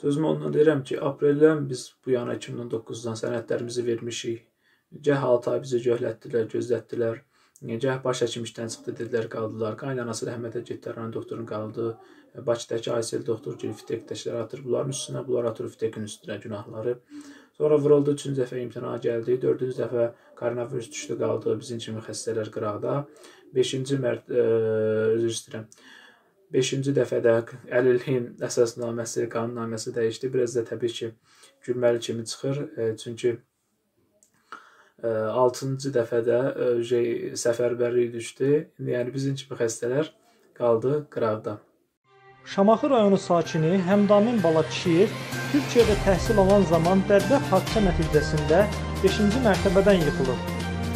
Sözümü ondan deyirəm ki, apreldən biz bu yana 2019-dan sənədlərimizi vermişik. Gah 6 ay bizi göhlətdilər, gözlətdilər. Gah baş həkim işdən çıxdı, dedilər, qaldılar. Qaynanası rəhmətə getdi, ran doktorun qaldı. Bakıdakı Aysel doktor ki, fitekdəkilər atır bunların üstünə, bunlar atır fitekin üstünə günahları. Sonra vuruldu, üçüncü dəfə imtahana gəldi, dördüncü dəfə koronavirus düşdü, qaldı bizim kimi xəstələr qıraqda. 5-ci mərt ə, üzr istəyirəm. 5-ci dəfədə əlilliyin əsasnaməsi, qanunnaməsi dəyişdi. Biraz da təbii ki, gülməli kimi çıxır. E, çünki 6-cı dəfədə səfərbərlik düşdü. Yəni bizim kimi xəstələr qaldı qıraqda. Şamaxı rayonu sakini Həmdamin Balakişiyev Türkiyədə təhsil alan zaman bədbəxt hadisə nəticəsində 5-ci mərtəbədən yıxılıb.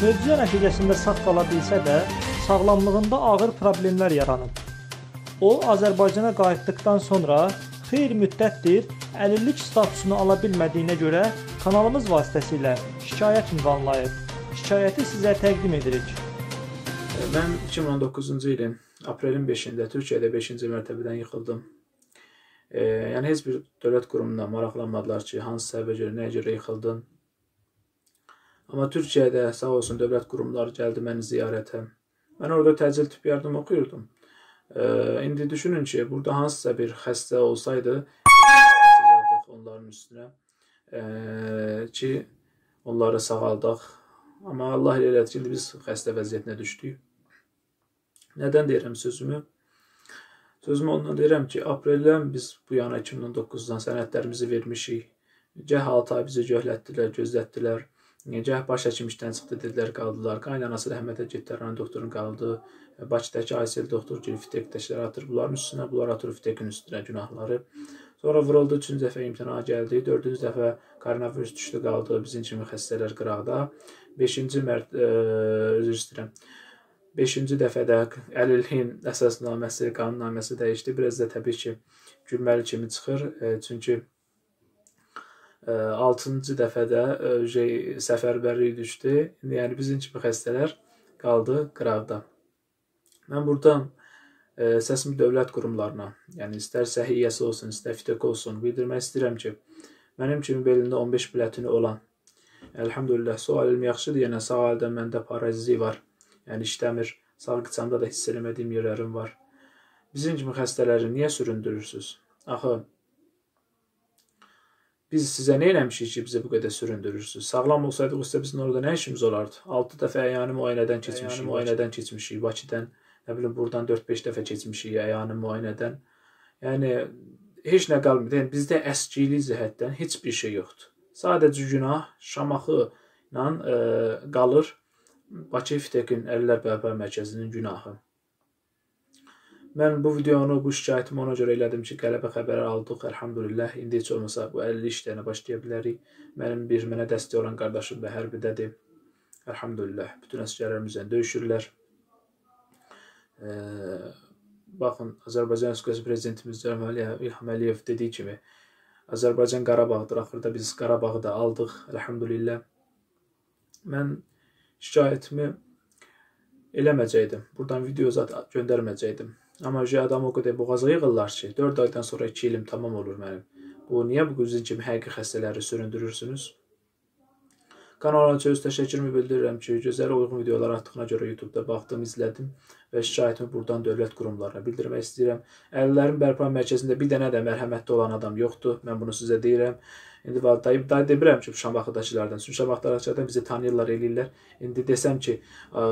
Möcüzə nəticəsində sağ qala bilsə də, sağlamlığında ağır problemlər yaranıb. O, Azərbaycana qayıtdıqdan sonra xeyli müddətdir əlillik statusunu ala bilmədiyinə görə kanalımız vasitəsilə şikayət ünvanlayıb. Şikayəti sizə təqdim edirik. Mən 2019-cu ilin aprelin 5-də Türkiyədə 5-ci mərtəbədən yıxıldım. E, yəni heç bir dövlət qurumundan maraqlanmadılar ki, hansı səbəbə görə, nəyə görə yıxıldın. Amma Türkiyədə sağ olsun dövlət qurumları gəldi məni ziyarətə. Mən orada təcil tibb yardım oxuyurdum. İndi düşünün ki, burada hansısa bir xəstə olsaydı, onların üstünə ki, onları sağaldaq. Amma Allah elə elədi ki, biz xəstə vəziyyətinə düşdük. Nədən deyirəm sözümü? Sözümü ondan deyirəm ki, apreldən biz bu yana 2019-dan sənədlərimizi vermişik. Gah 6 ay bizi göhlətdilər, gözlətdilər. Gah baş həkim işdən çıxdı, dedilər, qaldılar. Qaynanası rəhmətə getdi, ran doktorun qaldı. Bakıdakı Aysel doktor ki, fitekdəkilər atır bunların üstünə, bunlar atır fitekin üstünə günahları. Sonra vuruldu, üçüncü dəfə imtahana gəldi, dördüncü dəfə koronavirus düşdü, qaldı bizim kimi xəstələr qıraqda. 5-ci mərt, ə, üzr istəyirəm. 5-ci dəfədə əlilliyin əsasnaməsi, qanunnaməsi dəyişdi. Biraz da təbii ki, gülməli kimi çıxır. E, çünki 6-cı e, dəfədə şey səfərbərlik düşdü. Yəni bizim kimi xəstələr qaldı qıraqda. Mən burdan səsimi dövlət qurumlarına, yəni istər səhiyyəsi olsun, istər FİTÖK olsun, bildirmək istəyirəm ki, mənim kimi belində 15 bilətini olan, əlhamdülillah, sual ilmi yaxşıdır, yəni sağ əldə məndə parazit var yəni işləmir. Sağ qıçamda da hiss eləmədiyim yerlərim var. Bizim kimi xəstələri niyə süründürürsüz? Axı biz sizə nə eləmişik ki, bizi bu qədər süründürürsüz? Sağlam olsaydıq, isə bizim orada nə işimiz olardı? 6 dəfə əyani müayinədən keçmişik, əyani müayinədən keçmişik, Bakıdan, nə bilim buradan 4-5 dəfə keçmişik əyani müayinədən. Yəni heç nə qalmır. Yəni bizdə əskilik cəhətdən heç bir şey yoxdur. Sadəcə günah Şamaxı ilə e, qalır. Bakı İFTEK-in Əlillər Bərpa Mərkəzinin günahı. Mən bu videonu, bu şikayətimi ona görə elədim ki, qələbə xəbəri aldıq, əlhamdülillah. İndi heç olmasa bu 50 işlərinə başlaya bilərik. Mənim bir mənə dəstək olan qardaşım da hərbidədir. Əlhamdülillah. Bütün əsgərlərimizlə döyüşürlər. Ee, baxın, Azərbaycan Respublikası Prezidentimiz İlham Əliyev dediyi kimi, Azərbaycan Qarabağdır. Axırda biz Qarabağı da aldıq, əlhamdülillah. Mən şikayətimi eləməyəcəkdim. Buradan video zat göndərməyəcəkdim. Amma ki adam o qədər boğaza yığırlar ki, 4 aydan sonra 2 ilim tamam olur mənim. Bu niyə bu quzun kimi həqiqi xəstələri süründürürsünüz? Kanala öz təşəkkürümü bildirirəm ki, gözəl uyğun videolar atdığına görə YouTube-da baxdım, izlədim və şikayətimi buradan dövlət qurumlarına bildirmək istəyirəm. Əlillərin bərpa mərkəzində bir dənə də mərhəmətli olan adam yoxdur. Mən bunu sizə deyirəm. İndi vəldayıb da demirəm ki, Şamaxıdakılardan. Çünki Şamaxıdakılardan bizi tanıyırlar, eləyirlər. İndi desəm ki, ə,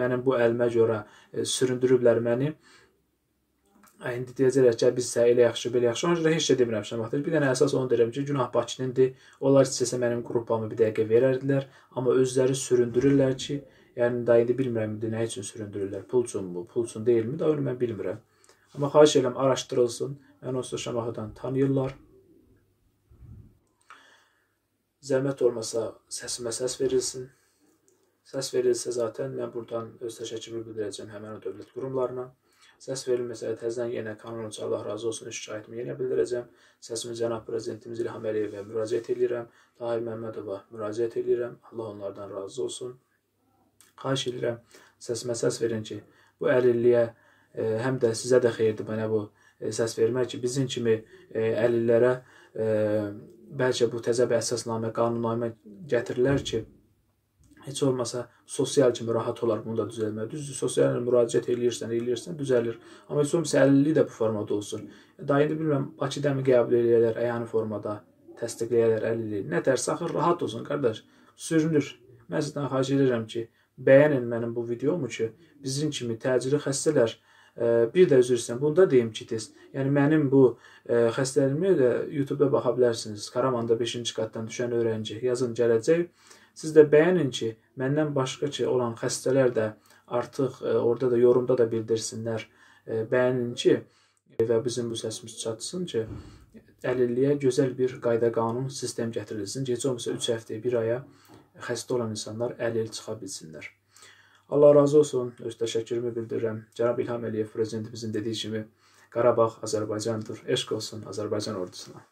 mənim bu əlimə görə ə, süründürüblər məni. İndi deyəcəklər ki, bizsə elə yaxşı, belə yaxşı. Ona görə heç şey demirəm Şamaxıda. Bir dənə əsas onu deyirəm ki, günah Bakınındır. Onlar istəsə mənim qrupamı bir dəqiqə verərdilər, amma özləri süründürürlər ki, yəni da indi bilmirəm indi nə üçün süründürürlər. Pul üçünmü, pul üçün deyilmi? Da onu mən bilmirəm. Amma xahiş edirəm araşdırılsın. Mən onsuz Şamaxıdan tanıyırlar. Zəhmət olmasa səsimə səs verilsin. Səs verilsə zaten mən buradan öz təşəkkürümü bildirəcəm həmin o dövlət qurumlarına. Səs verilməsə təzədən yenə kanal üçün Allah razı olsun şikayətimi yenə bildirəcəm. Səsimi cənab prezidentimiz İlham Əliyevə müraciət edirəm. Tahir Məmmədova müraciət edirəm. Allah onlardan razı olsun. Xahiş edirəm səsimə səs verin ki, bu əlilliyə e, həm də sizə də xeyirdir mənə bu e, səs vermək ki, bizim kimi e, əlillərə e, bəlkə bu təzə bir əsasnamə, qanunnamə gətirilər ki, heç olmasa sosial kimi rahat olar bunu da düzəlmək. Düzdür, sosial müraciət eləyirsən, eləyirsən, düzəlir. Amma heç olmasa əlillik də bu formada olsun. Daha indi bilmirəm Bakıda mı qəbul eləyirlər əyani formada, təsdiqləyirlər əlilliyi. Nə dərsə axır rahat olsun qardaş. Sürünür. Mən sizdən xahiş edirəm ki, bəyənin mənim bu videomu ki, bizim kimi təcili xəstələr bir də üzr istəyirəm. Bunu da deyim ki, tez. Yəni mənim bu xəstəliyimi də YouTube-da baxa bilərsiniz. Karamanda 5-ci qatdan düşən öyrənci yazın gələcək. Siz də bəyənin ki, məndən başqa ki olan xəstələr də artıq orada da yorumda da bildirsinlər. Bəyənin ki və bizim bu səsimiz çatsın ki, əlilliyə gözəl bir qayda qanun sistem gətirilsin. Gecə olmasa 3 həftəyə, 1 aya xəstə olan insanlar əlil çıxa bilsinlər. Allah razı olsun. Öz təşəkkürümü bildirirəm. Cənab İlham Əliyev prezidentimizin dediyi kimi Qarabağ Azərbaycandır. Eşq olsun Azərbaycan ordusuna.